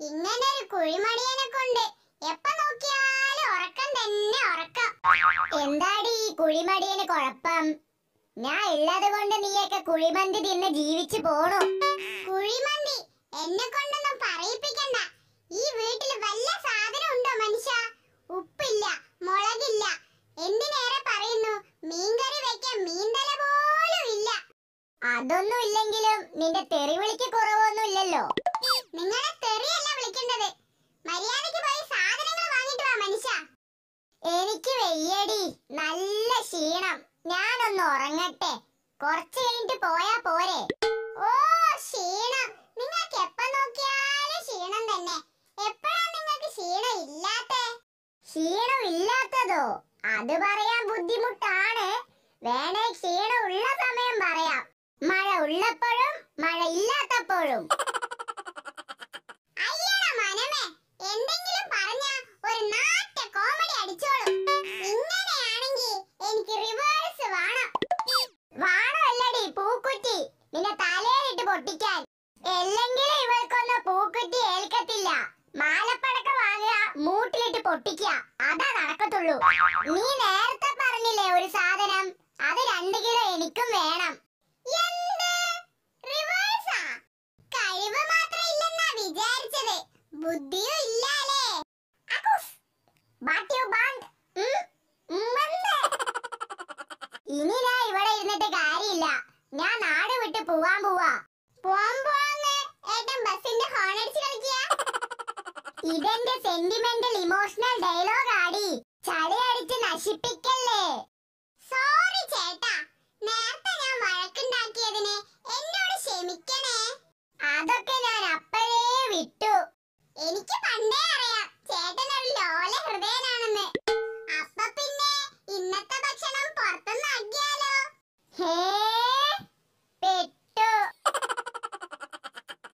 ഇങ്ങനെ ഒരു കുഴിമടിയനെ കൊണ്ട് എപ്പോ നോക്കിയാലും ഉറക്കം തന്നെ ഉറക്കം. എന്താടി ഈ കുഴിമടിയന് കുഴപ്പം? ഞാൻ ഉള്ളത് കൊണ്ട് നീയൊക്കെ കുഴിമന്തി തിന്ന് ജീവിച്ചു പോണു. കുഴിമന്തി? എന്നെ കൊണ്ടൊന്നും പറയിപ്പിക്കണ്ട. ഈ വീട്ടിൽ വല്ല സാധനം ഉണ്ടോ മനുഷ്യ? ഉപ്പില്ല മുളകില്ല. എന്തിനേറെ പറയുന്നു? മീൻകറി വെക്കാൻ മീൻതല പോലും ഇല്ല. അതൊന്നും ഇല്ലെങ്കിലും നിന്റെ തെറി വിളിക്ക് വെയ്യടി നല്ല ക്ഷീണം. ഞാനൊന്ന് ഉറങ്ങട്ടെ. കുറച്ച് കഴിഞ്ഞിട്ട് പോയാ പോരെ. ഓ ക്ഷീണം. നിങ്ങൾക്ക് എപ്പ നോക്കിയാലും ക്ഷീണം തന്നെ. എപ്പോഴാ നിങ്ങൾക്ക് ക്ഷീണം ഇല്ലാത്തെ? ക്ഷീണം ഇല്ലാത്തതോ? അത് പറയാൻ ബുദ്ധിമുട്ടാണ്. വേണേ ക്ഷീണം ഉള്ള സമയം പറയാം. മഴ ഉള്ളപ്പോഴും മഴ ഇല്ലാത്തപ്പോഴും. പൊട്ടിക്കുക. അതാ നടക്കത്തുള്ളൂ. നീ നേരത്തെ പറഞ്ഞില്ലേ ഒരു സാധനം? അത് രണ്ട് കിലോ എനിക്കും വേണം. കഴിവ് മാത്രം ഇല്ലെന്നാ വിചാരിച്ചത്. ബുദ്ധിയും ഇല്ലാലേ want? ഉം? ഇനി ഞാൻ ഇവിടെ ഇരുന്നിട്ട് കാര്യമില്ല. ഞാൻ നാട് വിട്ട് പോവാൻ പോവാ. പോവാൻ പോവാന്ന് ഏട്ടൻ കളിക്കുക ഇതെന്റെ സെന്റിമെന്റൽ ഇമോഷണൽ ഡയലോഗ് ആടി. ചളിയടിച്ച് നശിപ്പിക്കല്ലേ? സോറി ചേട്ടാ. നേരത്തെ ഞാൻ വഴക്കുണ്ടാക്കിയതിന് എന്നോട് ക്ഷമിക്കണേ. അതൊക്കെ ഞാൻ അപ്പോഴേ വിട്ടു. എനിക്ക് പണ്ടേ അറിയാം.